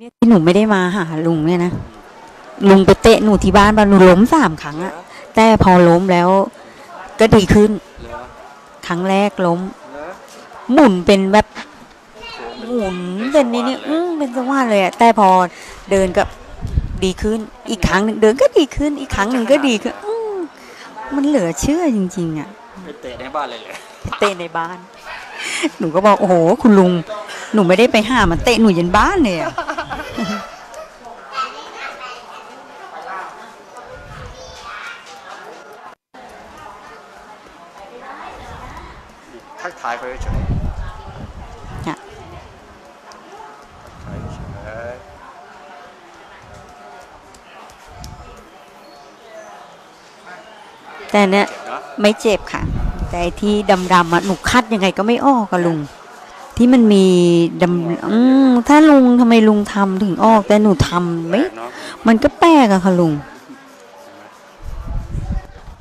เนี่ยที่หนูไม่ได้มาหาลุงเนี่ยนะลุงไปเตะหนูที่บ้านบ้านหนูล้มสามครั้งอะแต่พอล้มแล้วก็ดีขึ้นเหรอครั้งแรกล้มเหรอหมุนเป็นแบบโค้งหมุนเป็นนี่นี่อืมเป็นสว่านเลยอะแต่พอเดินก็ดีขึ้น อีกครั้งหนึ่งเดินก็ดีขึ้น อีกครั้งหนึ่งก็ดีขึ้นอืมมันเหลือเชื่อจริง ๆอะไปเตะในบ้านเลยเลยเตะในบ้าน หนูก็บอกโอ้โหคุณลุง หนูไม่ได้ไปหามันเตะหนูยันบ้านเลยอะ ทักทายเขาเฉยค่ะทักทายเฉยแต่เนี่ยเจ็บเนาะไม่เจ็บค่ะ แต่ไอ้ที่ดำๆอะหนูคัดยังไงก็ไม่ออกอะลุง ที่มันมีดำอืมถ้าลุงทำไมลุงทำถึงออก แต่หนูทำไม่แปลกเนาะมันก็แปลกอะค่ะลุง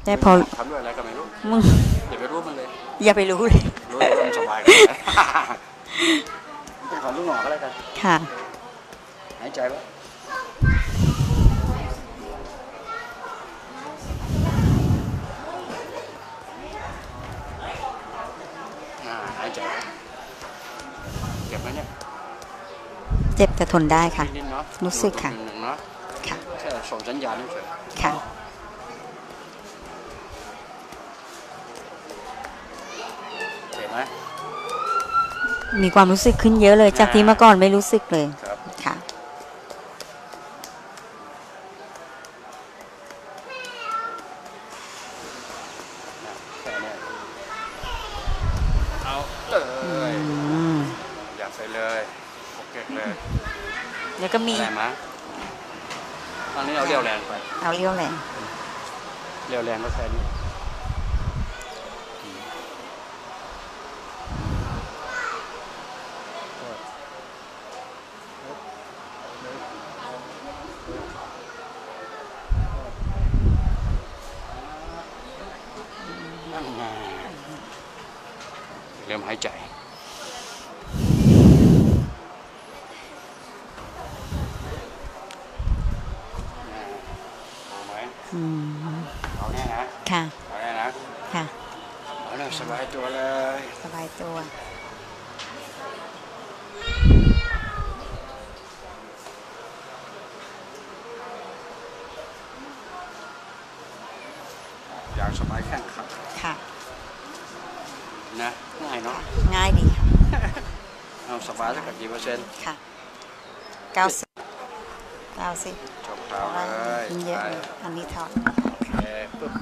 แต่พอทำด้วยอะไรก็ไม่รู้มึงอย่าไปรู้มันเลย อย่าไปรู้เลยรู้แล้วมันสบายกันเป็นของลูกหงอกก็แล้วกันค่ะหายใจไว้อ่าหายใจไว้เจ็บไหมเนี่ยเจ็บแต่ทนได้ค่ะนิดๆเนาะรู้สึกค่ะหนึ่งๆเนาะค่ะแค่ส่งสัญญาณเฉยค่ะ ๆเห็นไหม มีความรู้สึกขึ้นเยอะเลย จากที่เมื่อก่อนไม่รู้สึกเลยครับค่ะแค่เนี้ยเอาเลยอืมอยากไปเลยโอเคเลยแล้วก็มีแรงไหมตอนนี้เอาเรียวแรงไป เอาเลี้ยวแหลงเรียวแรงก็แค่นี้นั่งไงเริ่ มหายใจเอาไหมอืมเอาแน่นะค่ะเอาแน่นะค่ะเอาแน่สบายตัวเลย สบายตัวอย่างสบายแข้งขาค่ะ นะง่ายเนาะง่ายดีค่ะเอาสบายสักกี่เปอร์เซ็นต์ค่ะเก้าสิบเก้าสิบจบข่าวเลยเยอะไปเลยอันนี้ถอดโอเคปึ๊บ